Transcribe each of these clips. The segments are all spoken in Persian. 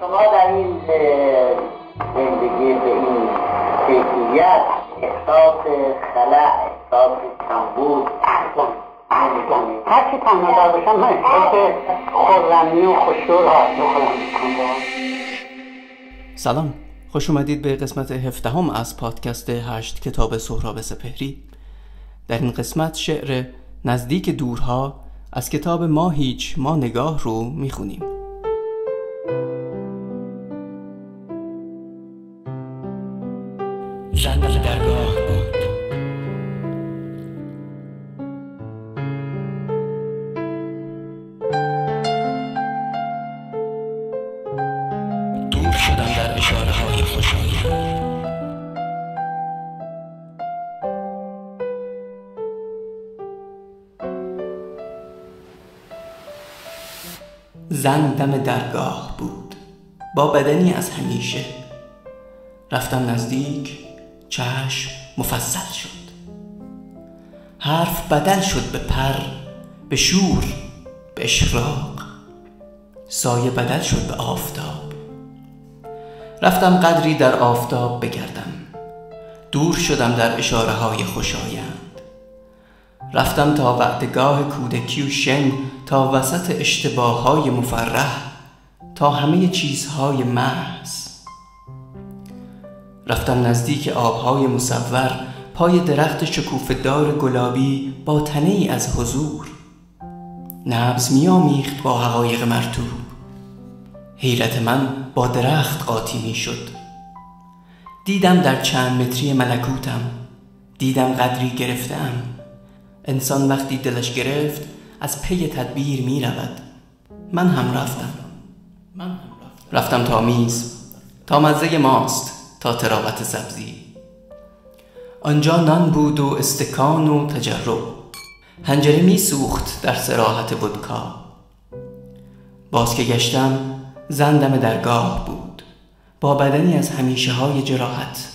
شما در این زندگی به این کیفیت احساس خلع احساس کمبود هرچی تنها دار باشم من احساس خورمی و حاصل سلام. خوش اومدید به قسمت هفدهم از پادکست هشت کتاب سهراب سپهری. در این قسمت شعر نزدیک دورها از کتاب ما هیچ ما نگاه رو می‌خونیم. زن دم درگاه بود. با بدنی از همیشه. رفتم نزدیک چشم مفصل شد. حرف بدل شد به پر به شور به اشراق. سایه بدل شد به آفتاب. رفتم قدری در آفتاب بگردم. دور شدم در اشاره های خوشایند. رفتم تا وعدگاه کودکی و شن تا وسط اشتباه های مفرح تا همه چیزهای محض. رفتم نزدیک آبهای مصور پای درخت شکوفدار گلابی با تنه ای از حضور. نبز میامیخت با حقایق مرتوب. حیرت من با درخت قاطی می شد دیدم در چند متری ملکوتم. دیدم قدری گرفتم انسان وقتی دلش گرفت از پی تدبیر می رود. من هم رفتم. من هم رفتم. رفتم تا میز. تا مزه ماست تا تراوت سبزی. آنجا نان بود و استکان و تجرب. هنجره می سوخت در سراحت ودکا. باز که گشتم زندم درگاه بود. با بدنی از همیشه های جراحت.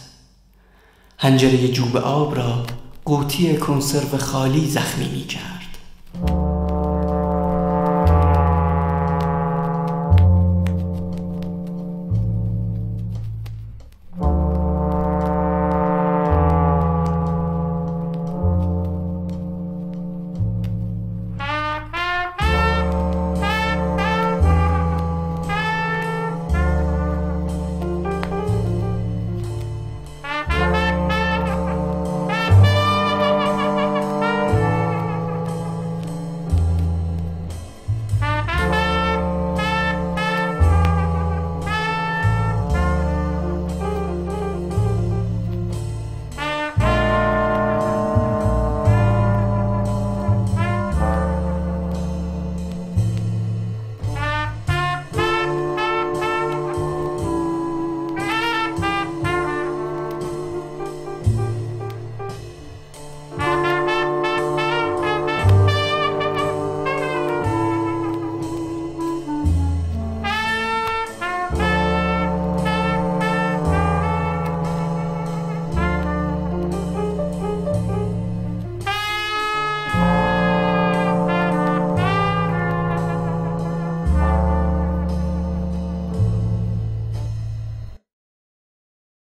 هنجره جوب آب را قوطی کنسرو خالی زخمی می کرد